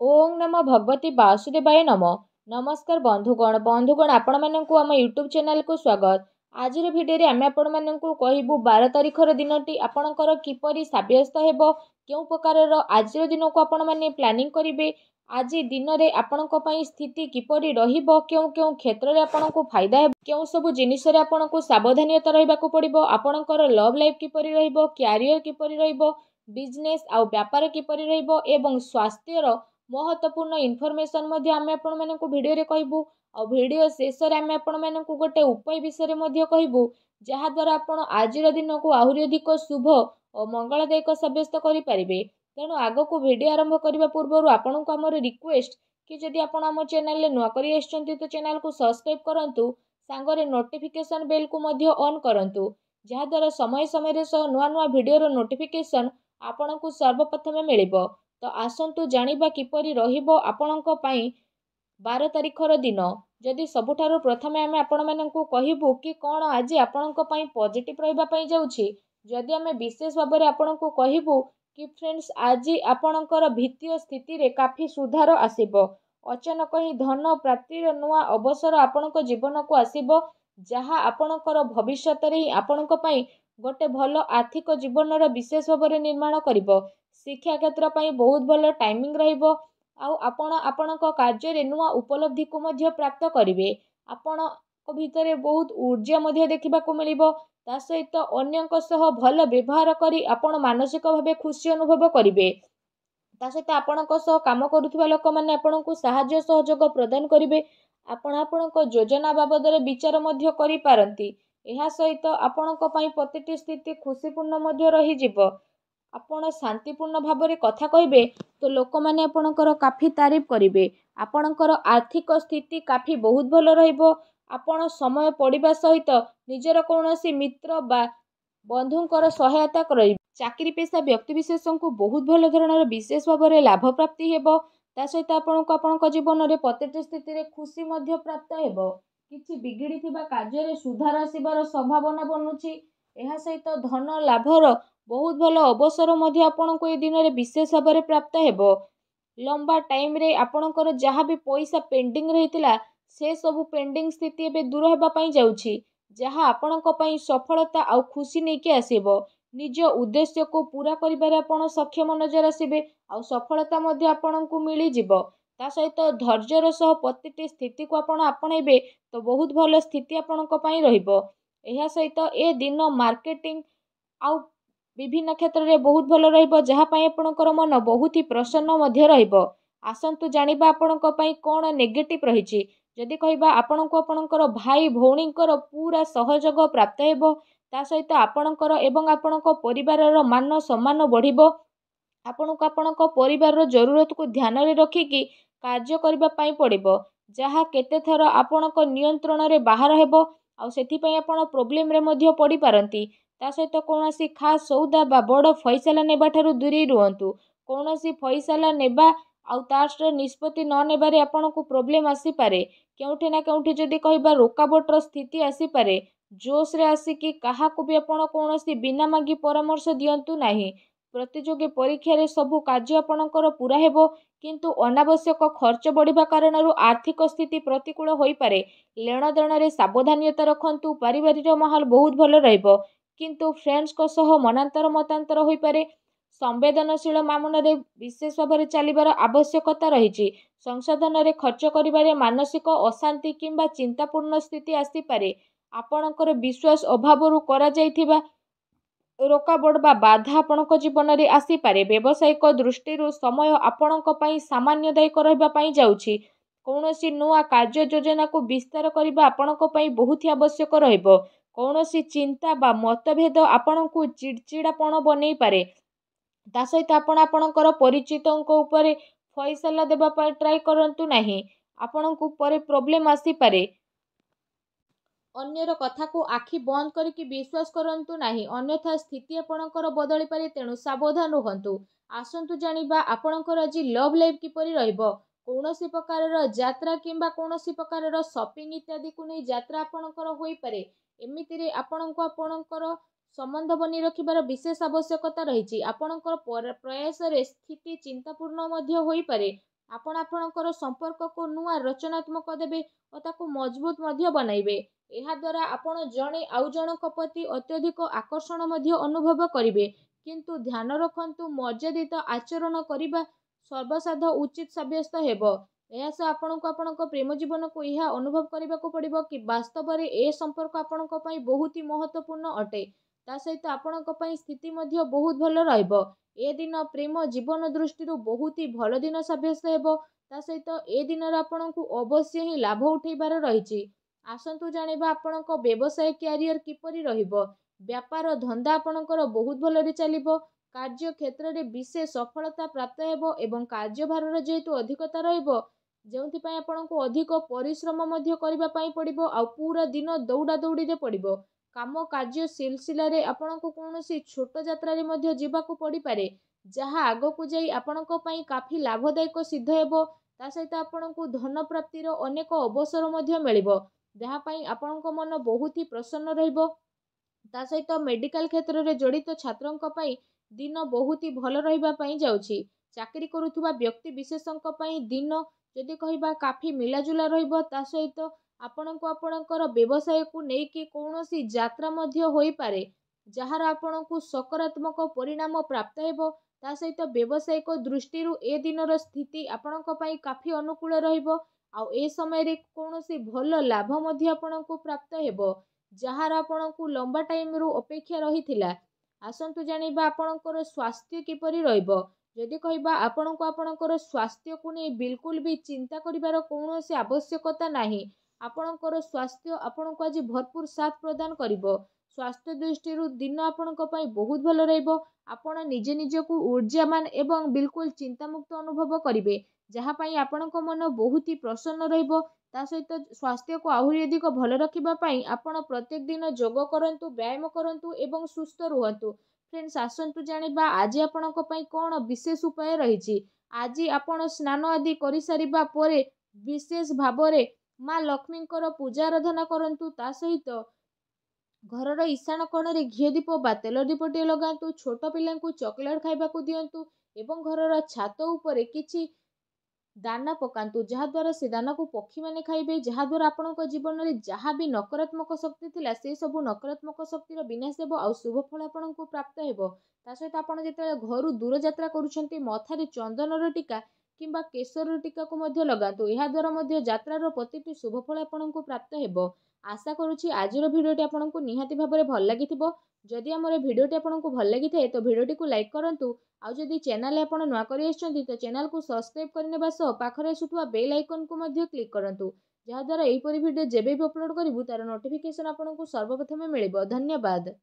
ଓଁ ନମୋ ଭଗବତେ ବାସୁଦେବାୟ ନମଃ ନମସ୍କାର ବନ୍ଧୁଗଣ ବନ୍ଧୁଗଣ ଆପଣମାନଙ୍କୁ ଆମ ୟୁଟ୍ୟୁବ୍ ଚ୍ୟାନେଲକୁ ସ୍ୱାଗତ। ଆଜିର ଭିଡ଼ିଓରେ ଆମେ ଆପଣମାନଙ୍କୁ କହିବୁ ବାର ତାରିଖର ଦିନଟି ଆପଣଙ୍କର କିପରି ସାବ୍ୟସ୍ତ ହେବ କେଉଁ ପ୍ରକାରର ଆଜିର ଦିନକୁ ଆପଣମାନେ ପ୍ଲାନିଂ କରିବେ ଆଜି ଦିନରେ ଆପଣଙ୍କ ପାଇଁ ସ୍ଥିତି କିପରି ରହିବ କେଉଁ କେଉଁ କ୍ଷେତ୍ରରେ ଆପଣଙ୍କୁ ଫାଇଦା ହେବ କେଉଁ ସବୁ ଜିନିଷରେ ଆପଣଙ୍କୁ ସାବଧାନତା ରହିବାକୁ ପଡ଼ିବ ଆପଣଙ୍କର ଲଭ୍ ଲାଇଫ୍ କିପରି ରହିବ କ୍ୟାରିୟର କିପରି ରହିବ ବିଜନେସ୍ ଆଉ ବ୍ୟାପାର କିପରି ରହିବ ଏବଂ ସ୍ୱାସ୍ଥ୍ୟର ମହତ୍ତ୍ୱପୂର୍ଣ୍ଣ ଇନଫର୍ମେସନ୍ ମଧ୍ୟ ଆମେ ଆପଣମାନଙ୍କୁ ଭିଡ଼ିଓରେ କହିବୁ। ଆଉ ଭିଡ଼ିଓ ଶେଷରେ ଆମେ ଆପଣମାନଙ୍କୁ ଗୋଟେ ଉପାୟ ବିଷୟରେ ମଧ୍ୟ କହିବୁ ଯାହାଦ୍ୱାରା ଆପଣ ଆଜିର ଦିନକୁ ଆହୁରି ଅଧିକ ଶୁଭ ଓ ମଙ୍ଗଳଦାୟକ ସାବ୍ୟସ୍ତ କରିପାରିବେ। ତେଣୁ ଆଗକୁ ଭିଡ଼ିଓ ଆରମ୍ଭ କରିବା ପୂର୍ବରୁ ଆପଣଙ୍କୁ ଆମର ରିକ୍ୱେଷ୍ଟ କି ଯଦି ଆପଣ ଆମ ଚ୍ୟାନେଲରେ ନୂଆ କରି ଆସିଛନ୍ତି ତ ଚ୍ୟାନେଲକୁ ସବସ୍କ୍ରାଇବ୍ କରନ୍ତୁ ସାଙ୍ଗରେ ନୋଟିଫିକେସନ୍ ବେଲ୍କୁ ମଧ୍ୟ ଅନ୍ କରନ୍ତୁ ଯାହାଦ୍ୱାରା ସମୟ ସମୟରେ ସହ ନୂଆ ନୂଆ ଭିଡ଼ିଓର ନୋଟିଫିକେସନ୍ ଆପଣଙ୍କୁ ସର୍ବପ୍ରଥମେ ମିଳିବ। ତ ଆସନ୍ତୁ ଜାଣିବା କିପରି ରହିବ ଆପଣଙ୍କ ପାଇଁ ବାର ତାରିଖର ଦିନ। ଯଦି ସବୁଠାରୁ ପ୍ରଥମେ ଆମେ ଆପଣମାନଙ୍କୁ କହିବୁ କି କ'ଣ ଆଜି ଆପଣଙ୍କ ପାଇଁ ପଜିଟିଭ୍ ରହିବା ପାଇଁ ଯାଉଛି ଯଦି ଆମେ ବିଶେଷ ଭାବରେ ଆପଣଙ୍କୁ କହିବୁ କି ଫ୍ରେଣ୍ଡସ୍ ଆଜି ଆପଣଙ୍କର ଭିତ୍ତୀୟ ସ୍ଥିତିରେ କାଫି ସୁଧାର ଆସିବ। ଅଚାନକ ହିଁ ଧନ ପ୍ରାପ୍ତିର ନୂଆ ଅବସର ଆପଣଙ୍କ ଜୀବନକୁ ଆସିବ ଯାହା ଆପଣଙ୍କର ଭବିଷ୍ୟତରେ ହିଁ ଆପଣଙ୍କ ପାଇଁ ଗୋଟେ ଭଲ ଆର୍ଥିକ ଜୀବନର ବିଶେଷ ଭାବରେ ନିର୍ମାଣ କରିବ। ଶିକ୍ଷା କ୍ଷେତ୍ର ପାଇଁ ବହୁତ ଭଲ ଟାଇମିଂ ରହିବ। ଆଉ ଆପଣ ଆପଣଙ୍କ କାର୍ଯ୍ୟରେ ନୂଆ ଉପଲବ୍ଧିକୁ ମଧ୍ୟ ପ୍ରାପ୍ତ କରିବେ। ଆପଣଙ୍କ ଭିତରେ ବହୁତ ଊର୍ଜା ମଧ୍ୟ ଦେଖିବାକୁ ମିଳିବ। ତା ସହିତ ଅନ୍ୟଙ୍କ ସହ ଭଲ ବ୍ୟବହାର କରି ଆପଣ ମାନସିକ ଭାବେ ଖୁସି ଅନୁଭବ କରିବେ। ତା ସହିତ ଆପଣଙ୍କ ସହ କାମ କରୁଥିବା ଲୋକମାନେ ଆପଣଙ୍କୁ ସାହାଯ୍ୟ ସହଯୋଗ ପ୍ରଦାନ କରିବେ। ଆପଣ ଆପଣଙ୍କ ଯୋଜନା ବାବଦରେ ବିଚାର ମଧ୍ୟ କରିପାରନ୍ତି। ଏହା ସହିତ ଆପଣଙ୍କ ପାଇଁ ପ୍ରତିଟି ସ୍ଥିତି ଖୁସିପୂର୍ଣ୍ଣ ମଧ୍ୟ ରହିଯିବ। ଆପଣ ଶାନ୍ତିପୂର୍ଣ୍ଣ ଭାବରେ କଥା କହିବେ ତ ଲୋକମାନେ ଆପଣଙ୍କର କାଫି ତାରିଫ କରିବେ। ଆପଣଙ୍କର ଆର୍ଥିକ ସ୍ଥିତି କାଫି ବହୁତ ଭଲ ରହିବ। ଆପଣ ସମୟ ପଡ଼ିବା ସହିତ ନିଜର କୌଣସି ମିତ୍ର ବା ବନ୍ଧୁଙ୍କର ସହାୟତା କରିବେ। ଚାକିରି ପେଶା ବ୍ୟକ୍ତିବିଶେଷଙ୍କୁ ବହୁତ ଭଲ ଧରଣର ବିଶେଷ ଭାବରେ ଲାଭ ପ୍ରାପ୍ତି ହେବ। ତା ସହିତ ଆପଣଙ୍କୁ ଆପଣଙ୍କ ଜୀବନରେ ପ୍ରତିଟି ସ୍ଥିତିରେ ଖୁସି ମଧ୍ୟ ପ୍ରାପ୍ତ ହେବ। କିଛି ବିଗିଡ଼ିଥିବା କାର୍ଯ୍ୟରେ ସୁଧାର ଆସିବାର ସମ୍ଭାବନା ବନୁଛି। ଏହା ସହିତ ଧନ ଲାଭର ବହୁତ ଭଲ ଅବସର ମଧ୍ୟ ଆପଣଙ୍କୁ ଏ ଦିନରେ ବିଶେଷ ଭାବରେ ପ୍ରାପ୍ତ ହେବ। ଲମ୍ବା ଟାଇମରେ ଆପଣଙ୍କର ଯାହା ବି ପଇସା ପେଣ୍ଡିଂ ରହିଥିଲା ସେ ସବୁ ପେଣ୍ଡିଂ ସ୍ଥିତି ଏବେ ଦୂର ହେବା ପାଇଁ ଯାଉଛି। ଯାହା ଆପଣଙ୍କ ପାଇଁ ସଫଳତା ଆଉ ଖୁସି ନେଇକି ଆସିବ। ନିଜ ଉଦ୍ଦେଶ୍ୟକୁ ପୁରା କରିବାରେ ଆପଣ ସକ୍ଷମ ନଜର ଆସିବେ ଆଉ ସଫଳତା ମଧ୍ୟ ଆପଣଙ୍କୁ ମିଳିଯିବ। ତା ସହିତ ଧୈର୍ଯ୍ୟର ସହ ପ୍ରତିଟି ସ୍ଥିତିକୁ ଆପଣ ଆପଣେଇବେ ତ ବହୁତ ଭଲ ସ୍ଥିତି ଆପଣଙ୍କ ପାଇଁ ରହିବ। ଏହା ସହିତ ଏ ଦିନ ମାର୍କେଟିଂ ଆଉ ବିଭିନ୍ନ କ୍ଷେତ୍ରରେ ବହୁତ ଭଲ ରହିବ ଯାହା ପାଇଁ ଆପଣଙ୍କର ମନ ବହୁତ ହି ପ୍ରସନ୍ନ ମଧ୍ୟ ରହିବ। ଆସନ୍ତୁ ଜାଣିବା ଆପଣଙ୍କ ପାଇଁ କ'ଣ ନେଗେଟିଭ୍ ରହିଛି। ଯଦି କହିବା ଆପଣଙ୍କୁ ଆପଣଙ୍କର ଭାଇ ଭଉଣୀଙ୍କର ପୁରା ସହଯୋଗ ପ୍ରାପ୍ତ ହେବ ତା ସହିତ ଆପଣଙ୍କର ଏବଂ ଆପଣଙ୍କ ପରିବାରର ମାନ ସମ୍ମାନ ବଢ଼ିବ। ଆପଣଙ୍କୁ ଆପଣଙ୍କ ପରିବାରର ଜରୁରତକୁ ଧ୍ୟାନରେ ରଖିକି କାର୍ଯ୍ୟ କରିବା ପାଇଁ ପଡ଼ିବ। ଯାହା କେତେଥର ଆପଣଙ୍କ ନିୟନ୍ତ୍ରଣରେ ବାହାର ହେବ ଆଉ ସେଥିପାଇଁ ଆପଣ ପ୍ରୋବ୍ଲେମରେ ମଧ୍ୟ ପଡ଼ିପାରନ୍ତି। ତା ସହିତ କୌଣସି ଖାସ୍ ସଉଦା ବା ବଡ଼ ଫଇସଲା ନେବାଠାରୁ ଦୂରେଇ ରୁହନ୍ତୁ। କୌଣସି ଫଇସଲା ନେବା ଆଉ ତାର ନିଷ୍ପତ୍ତି ନ ନେବାରେ ଆପଣଙ୍କୁ ପ୍ରୋବ୍ଲେମ ଆସିପାରେ। କେଉଁଠି ନା କେଉଁଠି ଯଦି କହିବା ରୋକାବଟର ସ୍ଥିତି ଆସିପାରେ। ଜୋସ୍ରେ ଆସିକି କାହାକୁ ବି ଆପଣ କୌଣସି ବିନା ମାଗି ପରାମର୍ଶ ଦିଅନ୍ତୁ ନାହିଁ। ପ୍ରତିଯୋଗୀ ପରୀକ୍ଷାରେ ସବୁ କାର୍ଯ୍ୟ ଆପଣଙ୍କର ପୁରା ହେବ କିନ୍ତୁ ଅନାବଶ୍ୟକ ଖର୍ଚ୍ଚ ବଢ଼ିବା କାରଣରୁ ଆର୍ଥିକ ସ୍ଥିତି ପ୍ରତିକୂଳ ହୋଇପାରେ। ଲେଣଦେଣରେ ସାବଧାନତା ରଖନ୍ତୁ ପାରିବାରିକ ମାହୋଲ ବହୁତ ଭଲ ରହିବ କିନ୍ତୁ ଫ୍ରେଣ୍ଡସଙ୍କ ସହ ମନାନ୍ତର ମତାନ୍ତର ହୋଇପାରେ। ସମ୍ବେଦନଶୀଳ ମାମଲାରେ ବିଶେଷ ଭାବରେ ଚାଲିବାର ଆବଶ୍ୟକତା ରହିଛି। ସଂଶୋଧନରେ ଖର୍ଚ୍ଚ କରିବାରେ ମାନସିକ ଅଶାନ୍ତି କିମ୍ବା ଚିନ୍ତାପୂର୍ଣ୍ଣ ସ୍ଥିତି ଆସିପାରେ। ଆପଣଙ୍କର ବିଶ୍ୱାସ ଅଭାବରୁ କରାଯାଇଥିବା ରୋକାବଟ ବା ବାଧା ଆପଣଙ୍କ ଜୀବନରେ ଆସିପାରେ। ବ୍ୟବସାୟିକ ଦୃଷ୍ଟିରୁ ସମୟ ଆପଣଙ୍କ ପାଇଁ ସାମାନ୍ୟଦାୟକ ରହିବା ପାଇଁ ଯାଉଛି। କୌଣସି ନୂଆ କାର୍ଯ୍ୟ ଯୋଜନାକୁ ବିସ୍ତାର କରିବା ଆପଣଙ୍କ ପାଇଁ ବହୁତ ଆବଶ୍ୟକ ରହିବ। କୌଣସି ଚିନ୍ତା ବା ମତଭେଦ ଆପଣଙ୍କୁ ଚିଡ଼ଚିଡ଼ାପଣ ବନେଇ ପାରେ। ତା ସହିତ ଆପଣ ଆପଣଙ୍କର ପରିଚିତଙ୍କ ଉପରେ ଫଇସଲା ଦେବା ପାଇଁ ଟ୍ରାଏ କରନ୍ତୁ ନାହିଁ। ଆପଣଙ୍କୁ ପରେ ପ୍ରୋବ୍ଲେମ ଆସିପାରେ। ଅନ୍ୟର କଥାକୁ ଆଖି ବନ୍ଦ କରିକି ବିଶ୍ୱାସ କରନ୍ତୁ ନାହିଁ। ଅନ୍ୟଥା ସ୍ଥିତି ଆପଣଙ୍କର ବଦଳି ପାରେ ତେଣୁ ସାବଧାନ ରୁହନ୍ତୁ। ଆସନ୍ତୁ ଜାଣିବା ଆପଣଙ୍କର ଆଜି ଲଭ୍ ଲାଇଫ୍ କିପରି ରହିବ। କୌଣସି ପ୍ରକାରର ଯାତ୍ରା କିମ୍ବା କୌଣସି ପ୍ରକାରର ସପିଂ ଇତ୍ୟାଦିକୁ ନେଇ ଯାତ୍ରା ଆପଣଙ୍କର ହୋଇପାରେ। ଏମିତିରେ ଆପଣଙ୍କୁ ଆପଣଙ୍କର ସମ୍ବନ୍ଧ ବନେଇ ରଖିବାର ବିଶେଷ ଆବଶ୍ୟକତା ରହିଛି। ଆପଣଙ୍କର ପ୍ରୟାସରେ ସ୍ଥିତି ଚିନ୍ତାପୂର୍ଣ୍ଣ ମଧ୍ୟ ହୋଇପାରେ। ଆପଣ ଆପଣଙ୍କର ସମ୍ପର୍କକୁ ନୂଆ ରଚନାତ୍ମକ ଦେବେ ଓ ତାକୁ ମଜବୁତ ମଧ୍ୟ ବନାଇବେ। ଏହାଦ୍ୱାରା ଆପଣ ଜଣେ ଆଉ ଜଣଙ୍କ ପ୍ରତି ଅତ୍ୟଧିକ ଆକର୍ଷଣ ମଧ୍ୟ ଅନୁଭବ କରିବେ। କିନ୍ତୁ ଧ୍ୟାନ ରଖନ୍ତୁ ମର୍ଯ୍ୟାଦିତ ଆଚରଣ କରିବା ସର୍ବସାଧ ଉଚିତ ସାବ୍ୟସ୍ତ ହେବ। ଏହା ସହ ଆପଣଙ୍କୁ ଆପଣଙ୍କ ପ୍ରେମ ଜୀବନକୁ ଏହା ଅନୁଭବ କରିବାକୁ ପଡ଼ିବ କି ବାସ୍ତବରେ ଏ ସମ୍ପର୍କ ଆପଣଙ୍କ ପାଇଁ ବହୁତ ମହତ୍ତ୍ୱପୂର୍ଣ୍ଣ ଅଟେ। ତା ସହିତ ଆପଣଙ୍କ ପାଇଁ ସ୍ଥିତି ମଧ୍ୟ ବହୁତ ଭଲ ରହିବ। ଏ ଦିନ ପ୍ରେମ ଜୀବନ ଦୃଷ୍ଟିରୁ ବହୁତ ଭଲ ଦିନ ସାବ୍ୟସ୍ତ ହେବ। ତା ସହିତ ଏ ଦିନରେ ଆପଣଙ୍କୁ ଅବଶ୍ୟ ହିଁ ଲାଭ ଉଠାଇବାର ରହିଛି। ଆସନ୍ତୁ ଜାଣିବା ଆପଣଙ୍କ ବ୍ୟବସାୟ କ୍ୟାରିୟର କିପରି ରହିବ। ବ୍ୟାପାର ଧନ୍ଦା ଆପଣଙ୍କର ବହୁତ ଭଲରେ ଚାଲିବ। କାର୍ଯ୍ୟ କ୍ଷେତ୍ରରେ ବିଶେଷ ସଫଳତା ପ୍ରାପ୍ତ ହେବ ଏବଂ କାର୍ଯ୍ୟଭାରର ଯେହେତୁ ଅଧିକତା ରହିବ ଯେଉଁଥିପାଇଁ ଆପଣଙ୍କୁ ଅଧିକ ପରିଶ୍ରମ ମଧ୍ୟ କରିବା ପାଇଁ ପଡ଼ିବ ଆଉ ପୁରା ଦିନ ଦୌଡ଼ା ଦୌଡ଼ିରେ ପଡ଼ିବ। କାମ କାର୍ଯ୍ୟ ସିଲସିଲାରେ ଆପଣଙ୍କୁ କୌଣସି ଛୋଟ ଯାତ୍ରାରେ ମଧ୍ୟ ଯିବାକୁ ପଡ଼ିପାରେ ଯାହା ଆଗକୁ ଯାଇ ଆପଣଙ୍କ ପାଇଁ କାଫି ଲାଭଦାୟକ ସିଦ୍ଧ ହେବ। ତା ସହିତ ଆପଣଙ୍କୁ ଧନ ପ୍ରାପ୍ତିର ଅନେକ ଅବସର ମଧ୍ୟ ମିଳିବ। ଯାହା ପାଇଁ ଆପଣଙ୍କ ମନ ବହୁତ ହି ପ୍ରସନ୍ନ ରହିବ। ତା ସହିତ ମେଡ଼ିକାଲ କ୍ଷେତ୍ରରେ ଜଡ଼ିତ ଛାତ୍ରଙ୍କ ପାଇଁ ଦିନ ବହୁତ ହି ଭଲ ରହିବା ପାଇଁ ଯାଉଛି। ଚାକିରି କରୁଥିବା ବ୍ୟକ୍ତି ବିଶେଷଙ୍କ ପାଇଁ ଦିନ ଯଦି କହିବା କାଫି ମିଳାଜୁଲା ରହିବ ତା ସହିତ ଆପଣଙ୍କୁ ଆପଣଙ୍କର ବ୍ୟବସାୟକୁ ନେଇକି କୌଣସି ଯାତ୍ରା ମଧ୍ୟ ହୋଇପାରେ ଯାହାର ଆପଣଙ୍କୁ ସକାରାତ୍ମକ ପରିଣାମ ପ୍ରାପ୍ତ ହେବ। ତା ସହିତ ବ୍ୟବସାୟିକ ଦୃଷ୍ଟିରୁ ଏ ଦିନର ସ୍ଥିତି ଆପଣଙ୍କ ପାଇଁ କାଫି ଅନୁକୂଳ ରହିବ। ଆଉ ଏ ସମୟରେ କୌଣସି ଭଲ ଲାଭ ମଧ୍ୟ ଆପଣଙ୍କୁ ପ୍ରାପ୍ତ ହେବ। ଯାହାର ଆପଣଙ୍କୁ ଲମ୍ବା ଟାଇମରୁ ଅପେକ୍ଷା ରହିଥିଲା ଆସନ୍ତୁ ଜାଣିବା ଆପଣଙ୍କର ସ୍ୱାସ୍ଥ୍ୟ କିପରି ରହିବ। ଯଦି କହିବା ଆପଣଙ୍କୁ ଆପଣଙ୍କର ସ୍ୱାସ୍ଥ୍ୟକୁ ନେଇ ବିଲକୁଲ ବି ଚିନ୍ତା କରିବାର କୌଣସି ଆବଶ୍ୟକତା ନାହିଁ। ଆପଣଙ୍କର ସ୍ୱାସ୍ଥ୍ୟ ଆପଣଙ୍କୁ ଆଜି ଭରପୁର ସାଥ ପ୍ରଦାନ କରିବ। ସ୍ୱାସ୍ଥ୍ୟ ଦୃଷ୍ଟିରୁ ଦିନ ଆପଣଙ୍କ ପାଇଁ ବହୁତ ଭଲ ରହିବ। ଆପଣ ନିଜେ ନିଜକୁ ଊର୍ଜାମାନ ଏବଂ ବିଲକୁଲ ଚିନ୍ତାମୁକ୍ତ ଅନୁଭବ କରିବେ। ଯାହା ପାଇଁ ଆପଣଙ୍କ ମନ ବହୁତ ହି ପ୍ରସନ୍ନ ରହିବ ତା ସହିତ ସ୍ୱାସ୍ଥ୍ୟକୁ ଆହୁରି ଅଧିକ ଭଲ ରଖିବା ପାଇଁ ଆପଣ ପ୍ରତ୍ୟେକ ଦିନ ଯୋଗ କରନ୍ତୁ ବ୍ୟାୟାମ କରନ୍ତୁ ଏବଂ ସୁସ୍ଥ ରୁହନ୍ତୁ। ଫ୍ରେଣ୍ଡସ୍ ଆସନ୍ତୁ ଜାଣିବା ଆଜି ଆପଣଙ୍କ ପାଇଁ କ'ଣ ବିଶେଷ ଉପାୟ ରହିଛି। ଆଜି ଆପଣ ସ୍ନାନ ଆଦି କରିସାରିବା ପରେ ବିଶେଷ ଭାବରେ ମା ଲକ୍ଷ୍ମୀଙ୍କର ପୂଜା ଆରାଧନା କରନ୍ତୁ ତା ସହିତ ଘରର ଇଶାଣ କୋଣରେ ଘିଅ ଦୀପ ବା ତେଲ ଦୀପଟିଏ ଲଗାନ୍ତୁ ଛୋଟ ପିଲାଙ୍କୁ ଚକୋଲେଟ୍ ଖାଇବାକୁ ଦିଅନ୍ତୁ ଏବଂ ଘରର ଛାତ ଉପରେ କିଛି ଦାନା ପକାନ୍ତୁ। ଯାହାଦ୍ୱାରା ସେ ଦାନାକୁ ପକ୍ଷୀମାନେ ଖାଇବେ ଯାହାଦ୍ୱାରା ଆପଣଙ୍କ ଜୀବନରେ ଯାହା ବି ନକାରାତ୍ମକ ଶକ୍ତି ଥିଲା ସେ ସବୁ ନକାରାତ୍ମକ ଶକ୍ତିର ବିନାଶ ହେବ ଆଉ ଶୁଭ ଫଳ ଆପଣଙ୍କୁ ପ୍ରାପ୍ତ ହେବ। ତା ସହିତ ଆପଣ ଯେତେବେଳେ ଘରୁ ଦୂରଯାତ୍ରା କରୁଛନ୍ତି ମଥାରେ ଚନ୍ଦନର ଟୀକା କିମ୍ବା କେଶର ଟୀକାକୁ ମଧ୍ୟ ଲଗାନ୍ତୁ। ଏହାଦ୍ୱାରା ମଧ୍ୟ ଯାତ୍ରାର ପ୍ରତିଟି ଶୁଭଫଳ ଆପଣଙ୍କୁ ପ୍ରାପ୍ତ ହେବ। ଆଶା କରୁଛି ଆଜିର ଭିଡ଼ିଓଟି ଆପଣଙ୍କୁ ନିହାତି ଭାବରେ ଭଲ ଲାଗିଥିବ ଯଦି ଆମର ଭିଡ଼ିଓଟି ଆପଣଙ୍କୁ ଭଲ ଲାଗିଥାଏ ତ ଭିଡ଼ିଓଟିକୁ ଲାଇକ୍ କରନ୍ତୁ ଆଉ ଯଦି ଚ୍ୟାନେଲରେ ଆପଣ ନୂଆ କରି ଆସିଛନ୍ତି ତ ଚ୍ୟାନେଲକୁ ସବସ୍କ୍ରାଇବ୍ କରିନେବା ସହ ପାଖରେ ଆସୁଥିବା ବେଲ୍ ଆଇକନ୍କୁ ମଧ୍ୟ କ୍ଲିକ୍ କରନ୍ତୁ ଯାହାଦ୍ୱାରା ଏହିପରି ଭିଡ଼ିଓ ଯେବେ ବି ଅପଲୋଡ଼ କରିବୁ ତାର ନୋଟିଫିକେସନ୍ ଆପଣଙ୍କୁ ସର୍ବପ୍ରଥମେ ମିଳିବ। ଧନ୍ୟବାଦ।